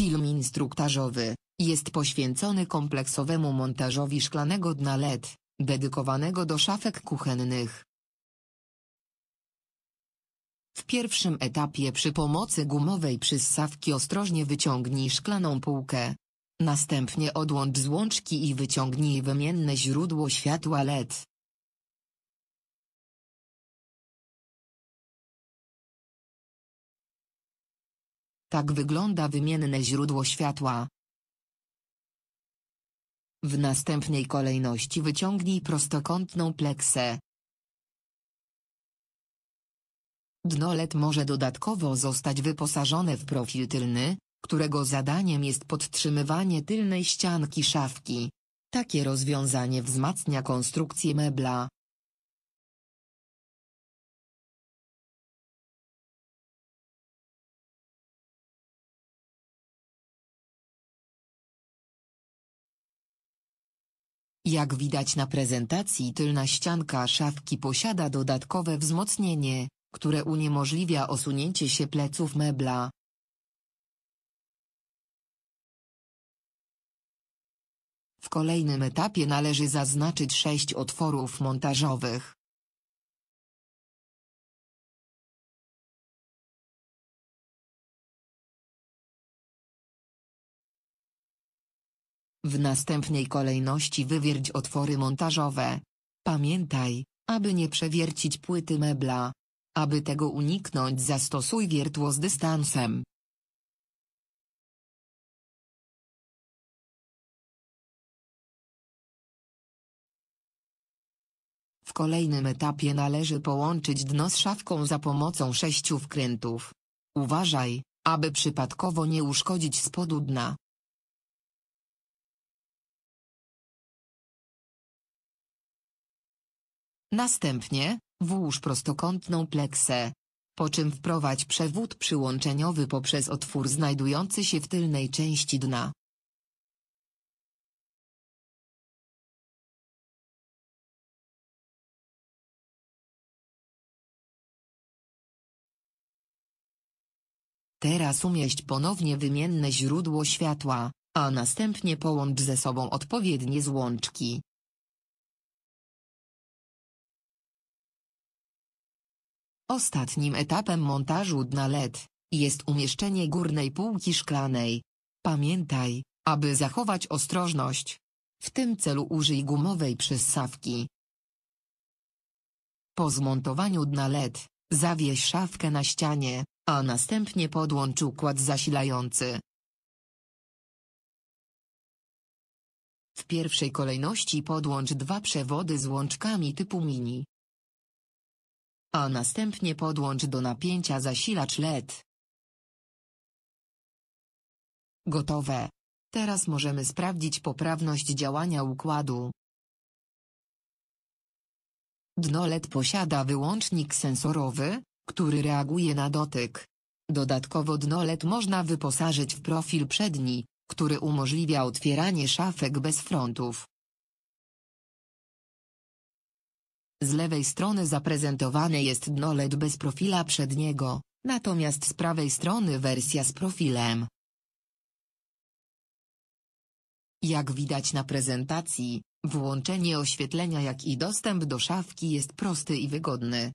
Film instruktażowy jest poświęcony kompleksowemu montażowi szklanego dna LED, dedykowanego do szafek kuchennych. W pierwszym etapie przy pomocy gumowej przyssawki ostrożnie wyciągnij szklaną półkę. Następnie odłącz złączki i wyciągnij wymienne źródło światła LED. Tak wygląda wymienne źródło światła. W następnej kolejności wyciągnij prostokątną pleksę. Dno LED może dodatkowo zostać wyposażone w profil tylny, którego zadaniem jest podtrzymywanie tylnej ścianki szafki. Takie rozwiązanie wzmacnia konstrukcję mebla. Jak widać na prezentacji tylna ścianka szafki posiada dodatkowe wzmocnienie, które uniemożliwia osunięcie się pleców mebla. W kolejnym etapie należy zaznaczyć sześć otworów montażowych. W następnej kolejności wywierć otwory montażowe. Pamiętaj, aby nie przewiercić płyty mebla. Aby tego uniknąć zastosuj wiertło z dystansem. W kolejnym etapie należy połączyć dno z szafką za pomocą sześciu wkrętów. Uważaj, aby przypadkowo nie uszkodzić spodu dna. Następnie, włóż prostokątną pleksę. Po czym wprowadź przewód przyłączeniowy poprzez otwór znajdujący się w tylnej części dna. Teraz umieść ponownie wymienne źródło światła, a następnie połącz ze sobą odpowiednie złączki. Ostatnim etapem montażu dna LED jest umieszczenie górnej półki szklanej. Pamiętaj, aby zachować ostrożność. W tym celu użyj gumowej przyssawki. Po zmontowaniu dna LED, zawieś szafkę na ścianie, a następnie podłącz układ zasilający. W pierwszej kolejności podłącz dwa przewody z łączkami typu mini a następnie podłącz do napięcia zasilacz LED. Gotowe. Teraz możemy sprawdzić poprawność działania układu. Dno LED posiada wyłącznik sensorowy, który reaguje na dotyk. Dodatkowo dno LED można wyposażyć w profil przedni, który umożliwia otwieranie szafek bez frontów. Z lewej strony zaprezentowane jest dno LED bez profila przedniego, natomiast z prawej strony wersja z profilem. Jak widać na prezentacji, włączenie oświetlenia jak i dostęp do szafki jest prosty i wygodny.